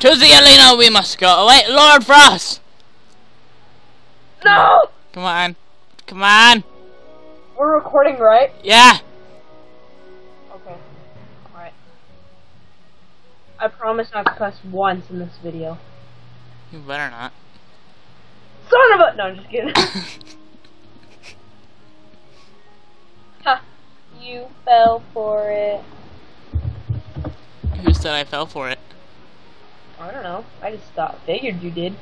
To the arena we must go. Oh, wait, Lord Frost! No! Come on. Come on. We're recording, right? Yeah. Okay. Alright. I promise not to cuss once in this video. You better not. Son of a- No, I'm just kidding. ha. You fell for it. Who said I fell for it? I don't know. I just thought, figured you did.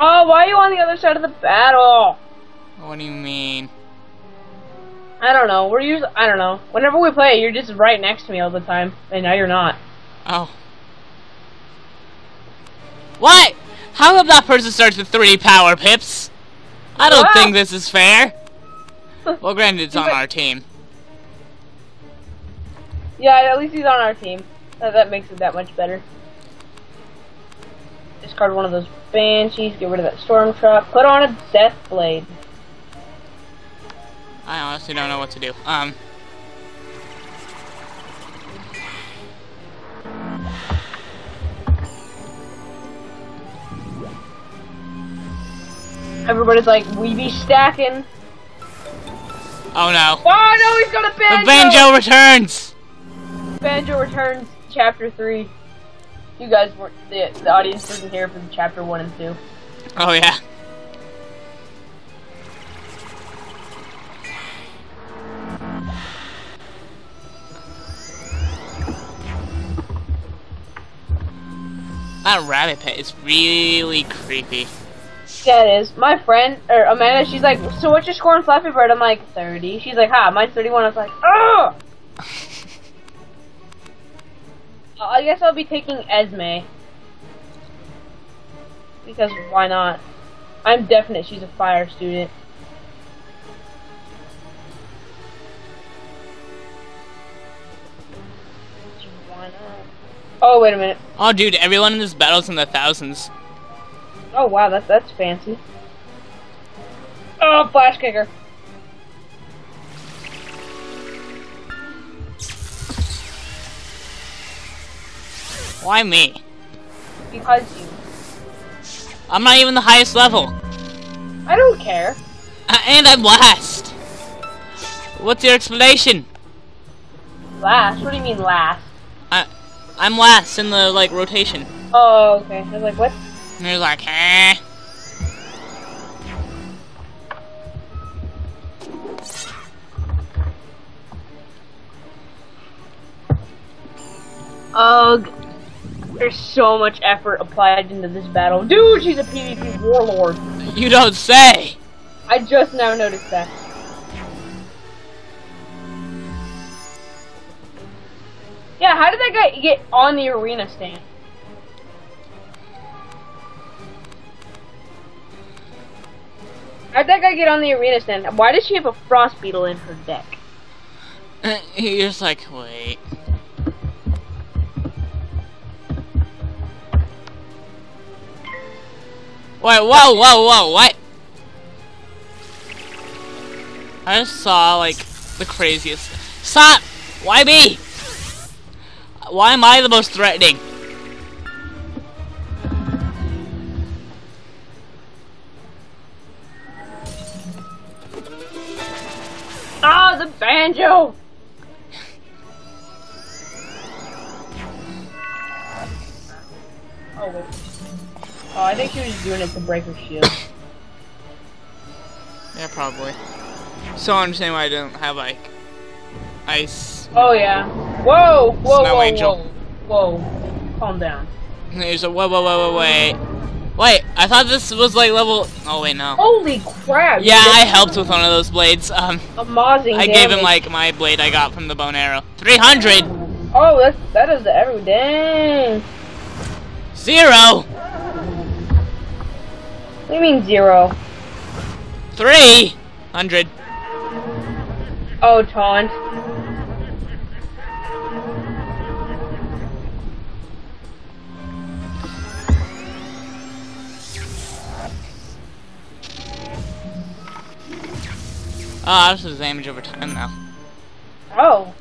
Oh, why are you on the other side of the battle? What do you mean? I don't know. We're usually, I don't know. Whenever we play, you're just right next to me all the time, and now you're not. Oh. What? How come that person starts with three power pips? I don't Wow. think this is fair. Well, granted, it's on our team. Yeah, at least he's on our team. That, that makes it that much better. Discard one of those banshees, get rid of that storm trap, put on a death blade. I honestly don't know what to do. Um. Everybody's like, we be stacking. Oh no. Oh no, he's got a banjo! The banjo returns! Banjo returns, chapter three. You guys weren't the the audience wasn't here for chapter one and two. Oh yeah. That rabbit pit is really creepy. Yeah, it is. My friend, or Amanda, she's like, so what's your score on Fluffy Bird? I'm like, 30. She's like, ha, mine's 31. I was like, oh! I guess I'll be taking Esme. Because why not? I'm definite she's a fire student. Why not? Oh, wait a minute. oh dude, everyone in this battle's in the thousands. Oh, wow, that's, that's fancy. Oh, flash kicker. Why me? Because you. I'm not even the highest level. I don't care. Uh, and I'm last. What's your explanation? Last? What do you mean last? I, I'm last in the, like, rotation. Oh, okay. I was like, what? And you're like, eh. Ugh. There's so much effort applied into this battle. Dude, she's a PvP warlord. You don't say. I just now noticed that. Yeah, how did that guy get on the arena stand? How'd that guy get on the arena stand? Why does she have a frost beetle in her deck? You're just like, wait. Wait, whoa, whoa, whoa, what? I just saw, like, the craziest. Stop! Why me? Why am I the most threatening? Ah, the banjo! Oh, wait. Oh, I think he was doing it to break her shield. Yeah, probably. So I understand why I don't have, like, ice. Oh, yeah. Whoa! Whoa, Snow whoa, angel. whoa. Whoa. Calm down. There's a whoa, whoa, whoa, whoa, wait. Wait, I thought this was, like, level... Oh, wait, no. Holy crap! Yeah, I helped with one of those blades. Um, Amazing I gave him, like, my blade I got from the bone arrow. 300! Oh, that's, that is the every dang. Zero! What do you mean zero? Three! Hundred. Oh, taunt. Ah, this is damage over time now. Oh.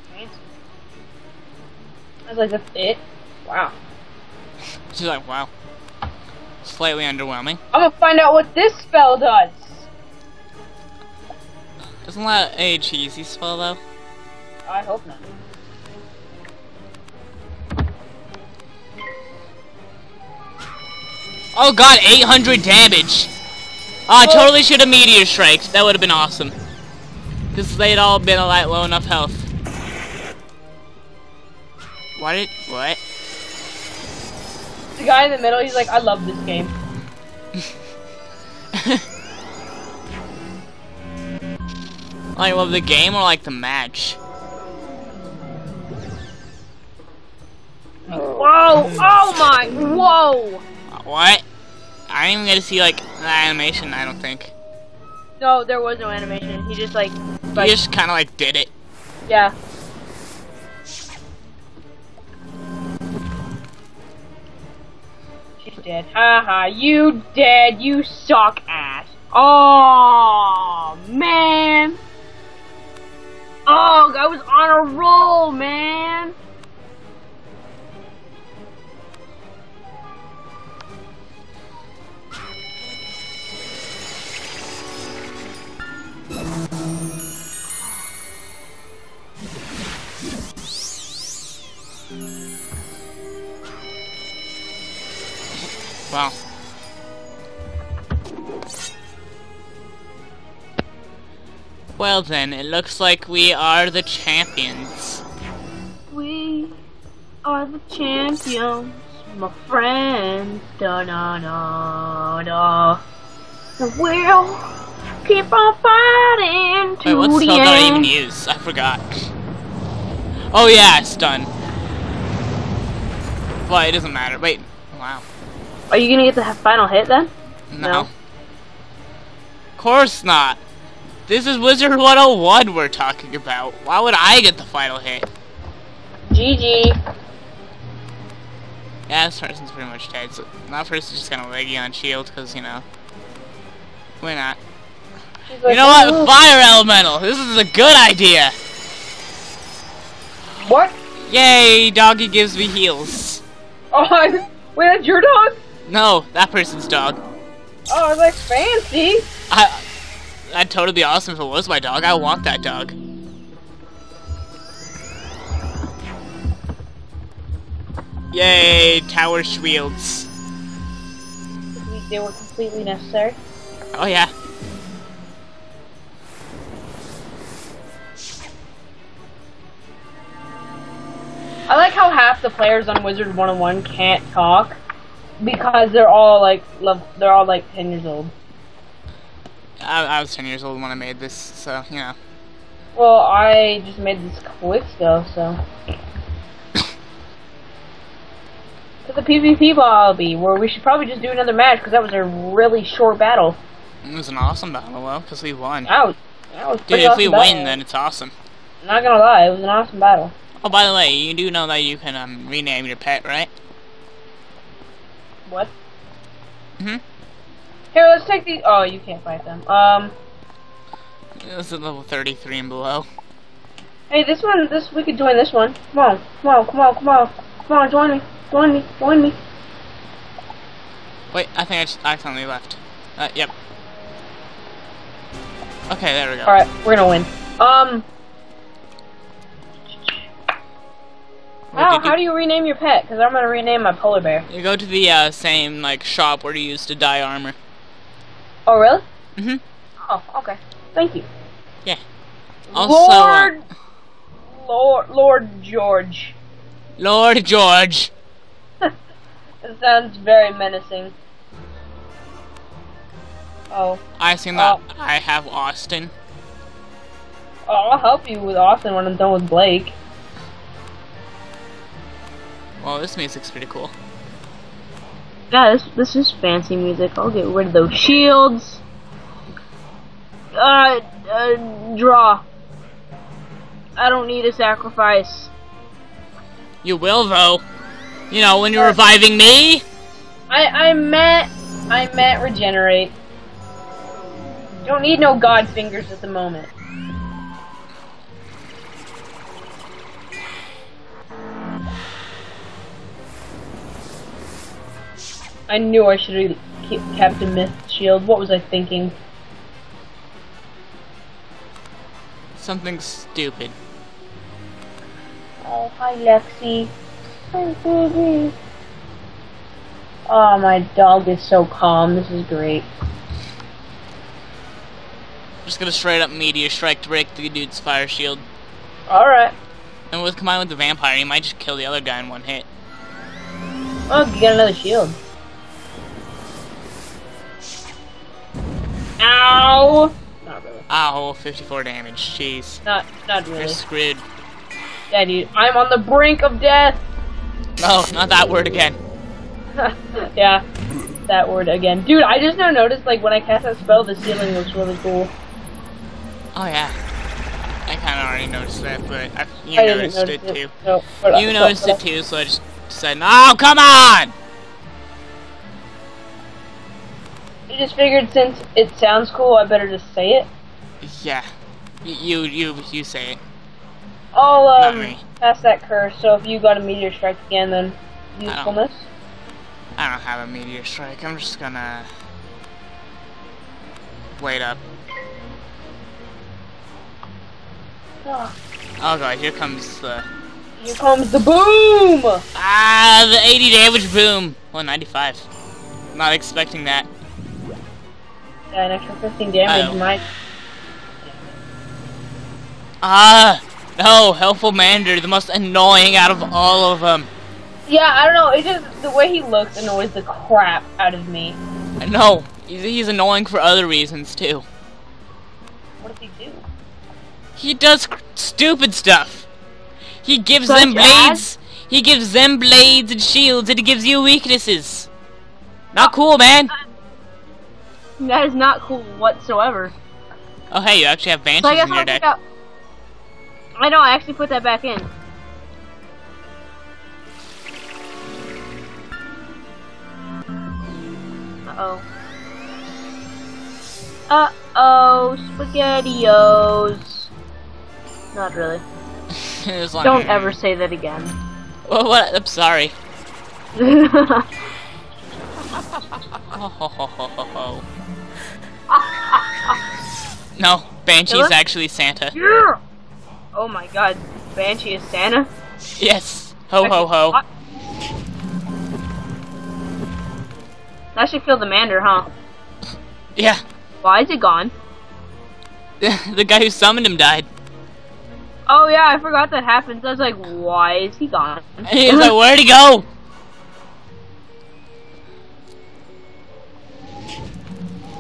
I was like, that's it? Wow. She's like, wow. Slightly underwhelming. I'm gonna find out what this spell does. Isn't that a cheesy spell though? I hope not. Oh god, 800 damage! Ah, oh, I totally should have meteor striked. That would have been awesome. Because they'd all been a light low enough health. What did what? The guy in the middle, he's like, I love this game. Like love the game or like the match? Whoa! Oh my! Whoa! What? I didn't even get to see like the animation. I don't think. No, there was no animation. He just like, He just kind of like did it. yeah. Dead. Haha, you dead. You suck ass. Oh man. Oh, I was on a roll, man. Wow. Well then, it looks like we are the champions. We are the champions, my friends. Da da da da. And we'll keep on fighting to Wait, what the spell did I even use? I forgot. Oh yeah, it's done. Well, it doesn't matter. Wait. Wow. Are you gonna get the final hit then? No. No. Of course not. This is Wizard 101 we're talking about. Why would I get the final hit? GG. Yeah, this person's pretty much dead. So that person's just of leggy on shield because, you know. Why not? She's You like, know what? "Ooh." Fire Elemental! This is a good idea! What? Yay, doggy gives me heals. Oh, wait, that's your dog? No, that person's dog. Oh, it's like fancy. I, that'd totally be awesome if it was my dog. I want that dog. Yay, tower shields. They were completely necessary. Oh yeah. I like how half the players on Wizard 101 can't talk because they're all like they're all like 10 years old. I, I was 10 years old when I made this, so, you know. Well, I just made this a couple weeks ago, so. to the PvP lobby, where we should probably just do another match because that was a really short battle. It was an awesome battle, though, because we won. That was, that was Dude, if we awesome win, then it's awesome. Not gonna lie, it was an awesome battle. Oh, by the way, you do know that you can um, rename your pet, right? What? Mhm. Here, let's take the. Oh, you can't fight them. Um. This is level 33 and below. Hey, this one, this we could join this one. Come on, come on, come on, come on, come on, join me, join me, join me. Wait, I think I just accidentally left. Uh, yep. Okay, there we go. All right, we're gonna win. Um. Wait, How, do you rename your pet? Because I'm gonna rename my polar bear. You go to the uh, same like shop where you used to dye armor. Oh, really? Mhm. Oh, okay. Thank you. Yeah. Also, uh, Lord, Lord, Lord George. Lord George. It sounds very menacing. Oh, I assume that Oh. I have Austin. oh, I'll help you with Austin when I'm done with Blake. Well, this music's pretty cool. Yeah, this this is fancy music. I'll get rid of those shields. Uh, uh, draw. I don't need a sacrifice. You will, though. You know, when you're reviving me. I I meant I meant regenerate. Don't need no god fingers at the moment. I knew I should have kept a myth shield. What was I thinking? Something stupid. Oh, hi, Lexi. Hi, baby. Oh, my dog is so calm. This is great. Just gonna straight up meteor strike to break the dude's fire shield. Alright. And with combined with the vampire, he might just kill the other guy in one hit. Oh, you got another shield. Ow! Not really. Ow, 54 damage. Jeez. Not, not You're really. screwed. Yeah, dude. I'm on the brink of death. No, not that word again. yeah, that word again. Dude, I just now noticed, like, when I cast that spell, the ceiling looks really cool. Oh yeah. I kinda already noticed that, but I, you I noticed notice it too. So, You but- noticed but- it too, so I just said, "Oh, come on!" I just figured since it sounds cool, I better just say it. Yeah. You, you, you say it. I'll um pass that curse. So if you got a meteor strike again, then don't. usefulness. I don't have a meteor strike. I'm just gonna wait up. Ah, Oh god, here comes the here comes the boom. ah the 80 damage boom. 195. Not expecting that. Yeah, an extra 15 damage. Oh. Might. Ah no, helpful Mander, the most annoying out of all of them. Yeah, I don't know. It just the way he looks annoys the crap out of me. No, he's, he's annoying for other reasons too. What does he do? He does stupid stuff. He gives Such them blades. He gives them blades and shields, and he gives you weaknesses. Not cool, man. That is not cool whatsoever. Oh, hey, you actually have banshees So I in your I'll deck. up. I know. I actually put that back in. Uh oh. Uh oh, spaghettios. Not really. Don't ever say that again. Well, what? I'm sorry. Ho, ho, ho, ho. No, Banshee's Really? actually Santa. Yeah! Oh my god, Banshee is Santa? Yes. Ho, ho, ho. That should kill the Mander, huh? Yeah. Why is it gone? the guy who summoned him died. Oh yeah, I forgot that happens. I was like, why is he gone? He's like, where'd he go?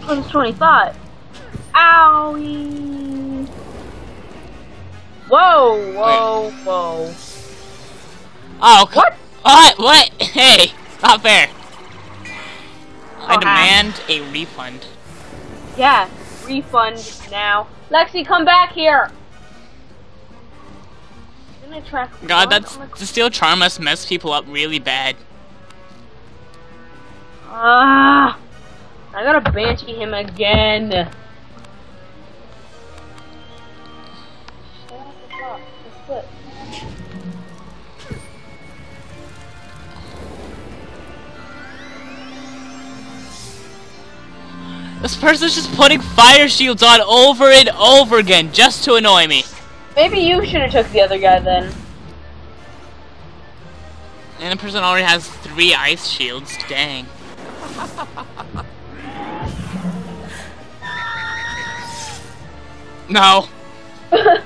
Oh, 25. Owie! Whoa, whoa, whoa. Oh, What? What? What? Hey, not fair. I Oh, demand a refund. Yeah, refund now. Lexi, come back here! I God, that's Oh the steel charm must mess people up really bad. Ah! I gotta banshee him again. Stay off the top. That's it. This person's just putting fire shields on over and over again just to annoy me. Maybe you should have took the other guy then. And the person already has three ice shields. Dang. No.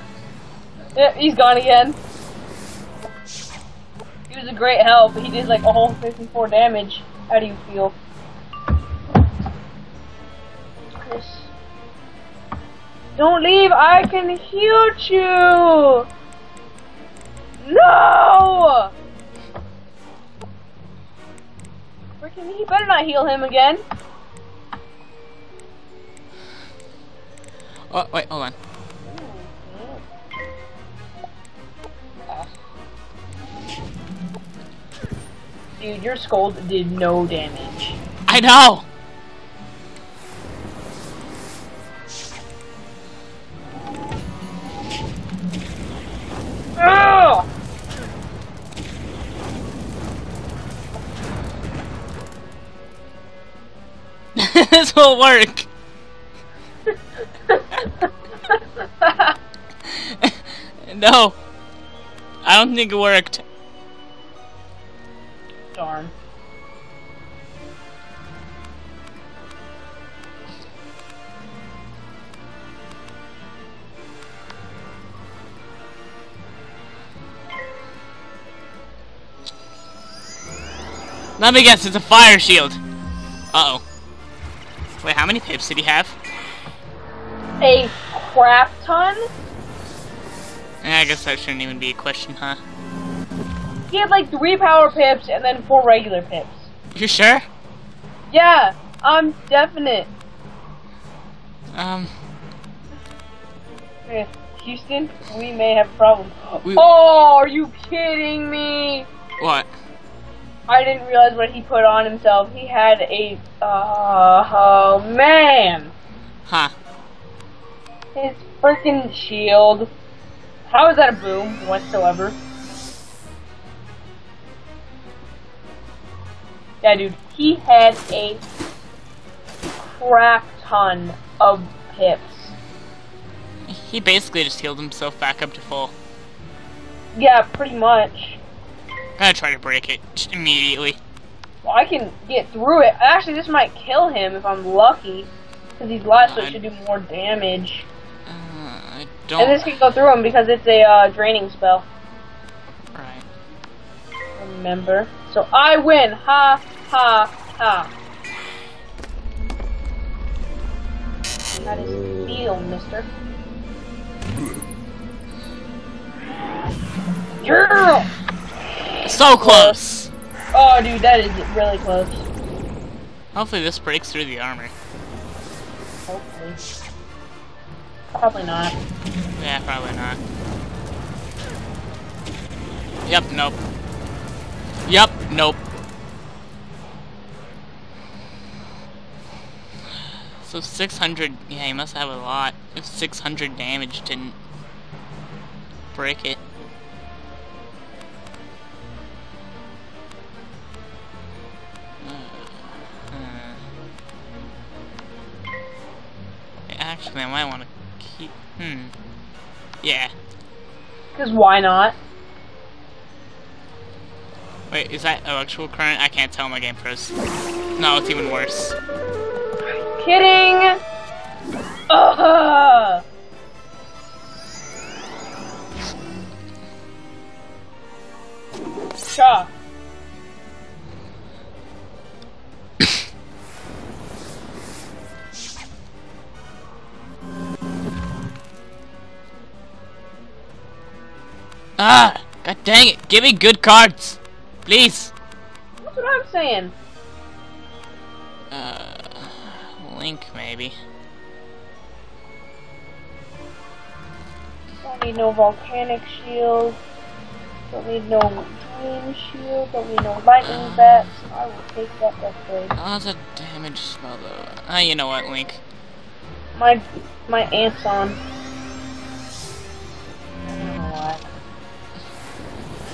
Yep, he's gone again. He was a great help. He did like a whole 54 damage. How do you feel? Chris. Don't leave! I can heal you! No! Freaking, he better not heal him again. Oh, wait, hold on. Dude, your Scald did no damage. I know. Ugh! this will work. No. I don't think it worked. Darn. Let me guess, it's a fire shield. Uh oh. Wait, how many pips did he have? A crap ton? Eh, I guess that shouldn't even be a question, huh? He had like three power pips and then four regular pips. You sure? Yeah, I'm definite. Um, Houston, we may have a problem. We- Oh, are you kidding me? what? I didn't realize what he put on himself. He had a. Uh, oh, man! Huh. His freaking shield. How is that a boom whatsoever? Yeah, dude, he had a crap ton of pips. He basically just healed himself back up to full. Yeah, pretty much. I'm gonna try to break it just immediately. Well, I can get through it. Actually, this might kill him if I'm lucky. Because he's light, so it should do more damage. I And this can go through him because it's a uh, draining spell. Right. Remember? So I win! Ha ha ha. That is feel, mister. Girl! So close! Oh, dude, that is really close. Hopefully this breaks through the armor. Hopefully. Probably not. Yeah, probably not. Yep, nope. Yep, nope. So 600, yeah, he must have a lot. If 600 damage didn't break it. Uh, Actually, I might want to keep. Hmm. Yeah. Because why not? Wait, is that electrical current? I can't tell. My game froze. No, it's even worse. Kidding! Ugh! Ah! God dang it! Give me good cards! Please! That's what I'm saying. Uh. Link, maybe. Don't need no volcanic shield. Don't need no flame shield. Don't need no lightning bats. I will take that upgrade. Oh, that's a damage spell, though. Ah, you know what, Link? My my aunt's on.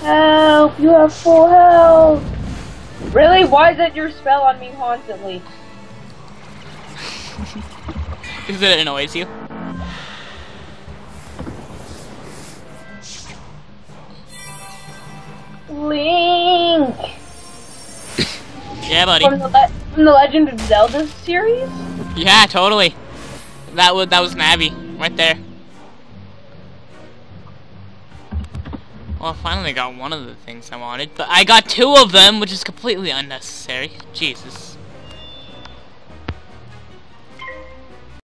Help! You have full health. Really? Why is that your spell on me constantly? Because it annoys you. Link Yeah, buddy. from the Le- from the Legend of Zelda series. Yeah, totally. That was that was Navi right there. Well, I finally got one of the things I wanted, but I got two of them, which is completely unnecessary. Jesus.